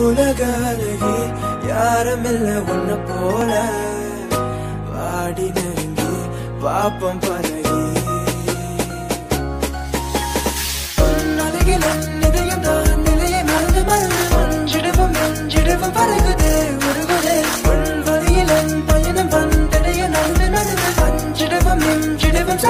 உலக அழகி யாருமில்ல உன்ன போல. வாடி நெருங்கி பாப்பம் பழகி உன்னழகில் இதயம் தான் நிலையை மறந்து மறந்து மஞ்சிடவும் நெஞ்சிடவும் பறகுதே உருகுதே. உன் வழியில் பயணம் வந்தடைய நடந்து நடந்து மஞ்சிடவும் நெஞ்சிடவும்